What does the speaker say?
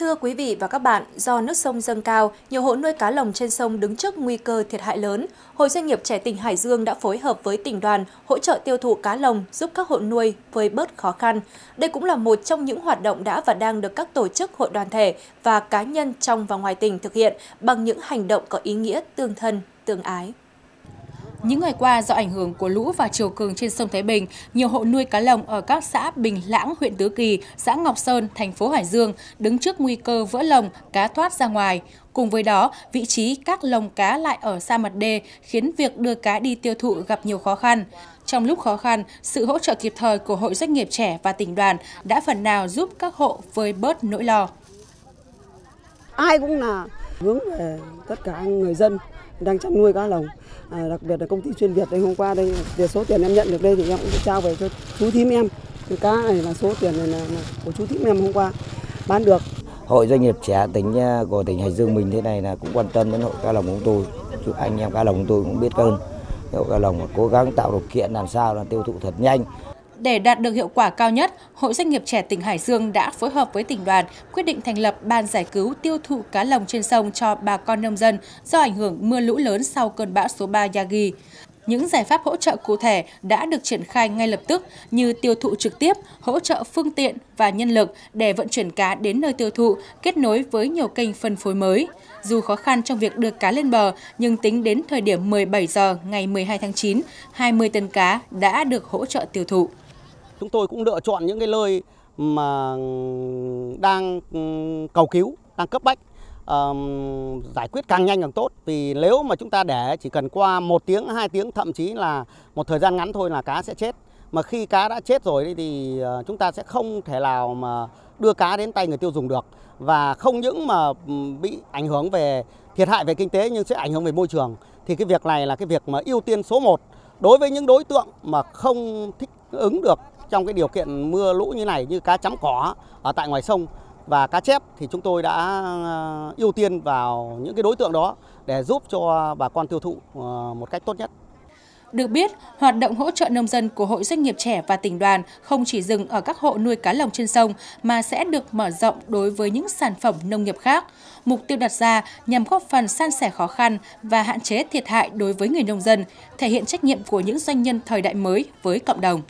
Thưa quý vị và các bạn, do nước sông dâng cao, nhiều hộ nuôi cá lồng trên sông đứng trước nguy cơ thiệt hại lớn. Hội doanh nghiệp trẻ tỉnh Hải Dương đã phối hợp với tỉnh đoàn hỗ trợ tiêu thụ cá lồng giúp các hộ nuôi vơi bớt khó khăn. Đây cũng là một trong những hoạt động đã và đang được các tổ chức hội đoàn thể và cá nhân trong và ngoài tỉnh thực hiện bằng những hành động có ý nghĩa tương thân, tương ái. Những ngày qua, do ảnh hưởng của lũ và chiều cường trên sông Thái Bình, nhiều hộ nuôi cá lồng ở các xã Bình Lãng, huyện Tứ Kỳ, xã Ngọc Sơn, thành phố Hải Dương đứng trước nguy cơ vỡ lồng, cá thoát ra ngoài. Cùng với đó, vị trí các lồng cá lại ở xa mặt đê khiến việc đưa cá đi tiêu thụ gặp nhiều khó khăn. Trong lúc khó khăn, sự hỗ trợ kịp thời của Hội Doanh nghiệp trẻ và tỉnh đoàn đã phần nào giúp các hộ vơi bớt nỗi lo. Ai cũng là hướng về tất cả người dân đang chăn nuôi cá lồng. À, đặc biệt là công ty chuyên Việt đây hôm qua đây về số tiền em nhận được đây thì em cũng trao về cho chú thím em. Cái cá này là số tiền này là, là của chú thím em hôm qua bán được. Hội doanh nghiệp trẻ tỉnh à, của tỉnh Hải Dương mình thế này là cũng quan tâm đến hội cá lồng của tôi. Chú anh em cá lồng của tôi cũng biết hơn. Hội cá lồng cố gắng tạo điều kiện làm sao là tiêu thụ thật nhanh để đạt được hiệu quả cao nhất, Hội Doanh nghiệp trẻ tỉnh Hải Dương đã phối hợp với tỉnh đoàn quyết định thành lập ban giải cứu tiêu thụ cá lồng trên sông cho bà con nông dân do ảnh hưởng mưa lũ lớn sau cơn bão số 3 Yagi. Những giải pháp hỗ trợ cụ thể đã được triển khai ngay lập tức như tiêu thụ trực tiếp, hỗ trợ phương tiện và nhân lực để vận chuyển cá đến nơi tiêu thụ, kết nối với nhiều kênh phân phối mới. Dù khó khăn trong việc đưa cá lên bờ, nhưng tính đến thời điểm 17 giờ ngày 12 tháng 9, 20 tấn cá đã được hỗ trợ tiêu thụ. Chúng tôi cũng lựa chọn những cái nơi mà đang ừ, cầu cứu, đang cấp bách um, giải quyết càng nhanh càng tốt. Vì nếu mà chúng ta để chỉ cần qua một tiếng hai tiếng thậm chí là một thời gian ngắn thôi là cá sẽ chết. Mà khi cá đã chết rồi thì ờ, chúng ta sẽ không thể nào mà đưa cá đến tay người tiêu dùng được. Và không những mà ừ, bị ảnh hưởng về thiệt hại về kinh tế nhưng sẽ ảnh hưởng về môi trường. Thì cái việc này là cái việc mà ưu tiên số 1 đối với những đối tượng mà không thích ứng được trong cái điều kiện mưa lũ như này như cá chấm cỏ ở tại ngoài sông và cá chép thì chúng tôi đã ờ, ưu tiên vào những cái đối tượng đó để giúp cho bà con tiêu thụ ờ, một cách tốt nhất. Được biết, hoạt động hỗ trợ nông dân của Hội Doanh nghiệp trẻ và tỉnh đoàn không chỉ dừng ở các hộ nuôi cá lồng trên sông mà sẽ được mở rộng đối với những sản phẩm nông nghiệp khác. Mục tiêu đặt ra nhằm góp phần san sẻ khó khăn và hạn chế thiệt hại đối với người nông dân, thể hiện trách nhiệm của những doanh nhân thời đại mới với cộng đồng.